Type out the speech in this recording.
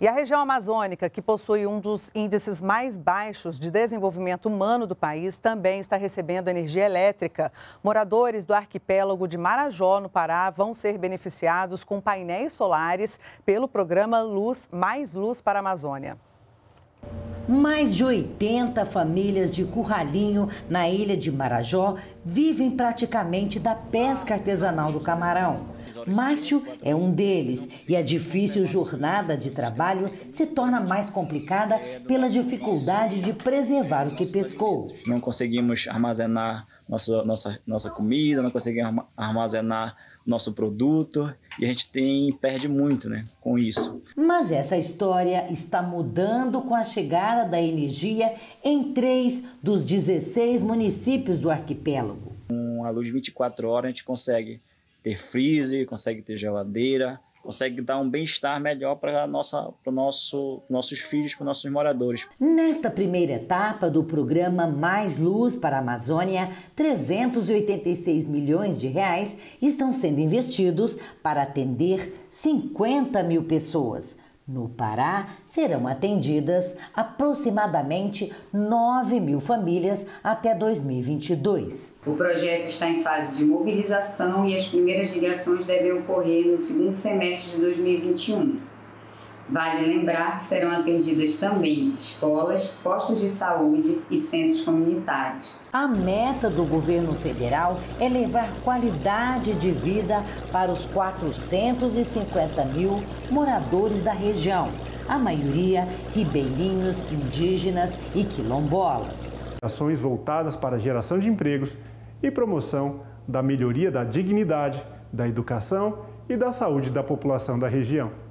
E a região amazônica, que possui um dos índices mais baixos de desenvolvimento humano do país, também está recebendo energia elétrica. Moradores do arquipélago de Marajó, no Pará, vão ser beneficiados com painéis solares pelo programa Luz Mais Luz para a Amazônia. Mais de 80 famílias de Curralinho, na ilha de Marajó, vivem praticamente da pesca artesanal do camarão. Márcio é um deles e a difícil jornada de trabalho se torna mais complicada pela dificuldade de preservar o que pescou. Não conseguimos armazenar nossa, nossa, nossa comida, não conseguimos armazenar nosso produto e a gente tem perde muito, né, com isso. Mas essa história está mudando com a chegada da energia em três dos 16 municípios do arquipélago. Com a luz de 24 horas a gente consegue ter freezer, consegue ter geladeira, consegue dar um bem-estar melhor para nossa, para nosso, nossos filhos, para nossos moradores. Nesta primeira etapa do programa Mais Luz para a Amazônia, 386 milhões de reais estão sendo investidos para atender 50 mil pessoas. No Pará, serão atendidas aproximadamente 9 mil famílias até 2022. O projeto está em fase de mobilização e as primeiras ligações devem ocorrer no segundo semestre de 2021. Vale lembrar que serão atendidas também escolas, postos de saúde e centros comunitários. A meta do governo federal é levar qualidade de vida para os 450 mil moradores da região, a maioria ribeirinhos, indígenas e quilombolas. Ações voltadas para a geração de empregos e promoção da melhoria da dignidade, da educação e da saúde da população da região.